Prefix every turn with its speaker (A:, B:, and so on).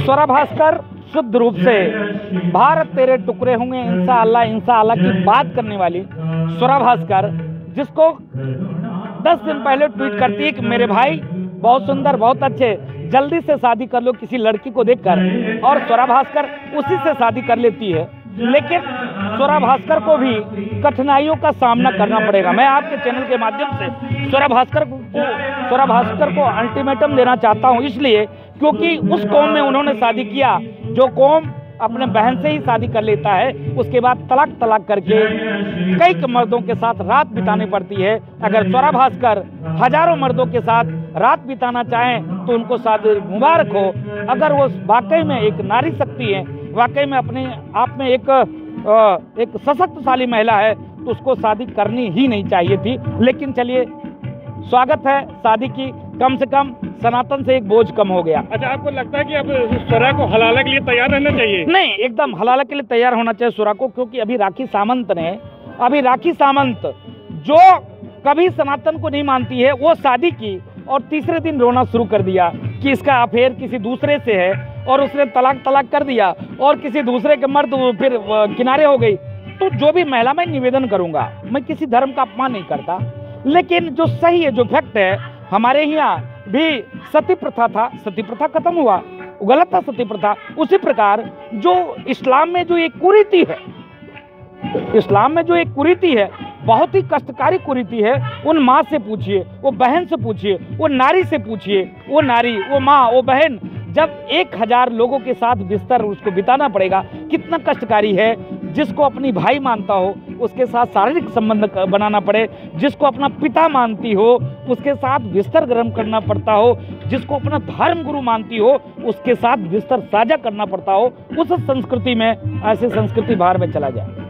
A: स्वरा भास्कर, शुद्ध रूप से। भारत तेरे टुकड़े होंगे इंसा अल्लाह की बात करने वाली स्वरा भास्कर, जिसको दस दिन पहले ट्वीट करती है कि मेरे भाई, बहुत सुंदर, बहुत अच्छे, जल्दी से शादी कर लो किसी लड़की को देखकर। और स्वरा भास्कर उसी से शादी कर लेती है। लेकिन स्वरा भास्कर को भी कठिनाइयों का सामना करना पड़ेगा। मैं आपके चैनल के माध्यम से स्वरा भास्कर को, स्वरा भास्कर को अल्टीमेटम देना चाहता हूँ। इसलिए क्योंकि उस कौम में उन्होंने शादी किया। जो कौम अपने बहन से ही शादी कर लेता है, उसके बाद तलाक तलाक करके कई मर्दों के साथ रात बितानी पड़ती है। अगर स्वरा भास्कर हज़ारों मर्दों के साथ रात बिताना चाहें तो उनको शादी मुबारक हो। अगर वो वाकई में एक नारी शक्ति है, वाकई में अपने आप में एक एक सशक्तशाली महिला है तो उसको शादी करनी ही नहीं चाहिए थी। लेकिन चलिए, स्वागत है शादी की। कम से कम सनातन से एक बोझ कम हो गया।
B: अच्छा आपको लगता है कि अब स्वरा को हलाला के लिए तैयार रहना चाहिए?
A: नहीं एकदम हलाला के लिए तैयार होना चाहिए सुरा को क्योंकि अभी राखी सामंत ने अभी राखी सामंत जो कभी सनातन को नहीं मानती है वो शादी की और तीसरे दिन रोना शुरू कर दिया कि इसका अफेयर किसी दूसरे से है और उसने तलाक तलाक कर दिया और किसी दूसरे के मर्द फिर किनारे हो गई। तो जो भी महिला मैं निवेदन करूँगा मैं किसी धर्म का अपमान नहीं करता लेकिन जो सही है जो फैक्ट है हमारे यहाँ भी सती प्रथा था, सती प्रथा खत्म हुआ, गलत था सती प्रथा। उसी प्रकार जो इस्लाम में जो एक कुरीति है, इस्लाम में जो एक कुरीति है, बहुत ही कष्टकारी कुरीति है, उन माँ से पूछिए, वो बहन से पूछिए, वो नारी से पूछिए, वो नारी, वो माँ, वो बहन, जब एक हज़ार लोगों के साथ बिस्तर उसको बिताना पड़ेगा, कितना कष्टकारी है। जिसको अपनी भाई मानता हो, उसके साथ शारीरिक संबंध बनाना पड़े, जिसको अपना पिता मानती हो उसके साथ बिस्तर गर्म करना पड़ता हो, जिसको अपना धर्म गुरु मानती हो, उसके साथ बिस्तर साझा करना पड़ता हो, उस संस्कृति में, ऐसी संस्कृति बाहर में चला जाए।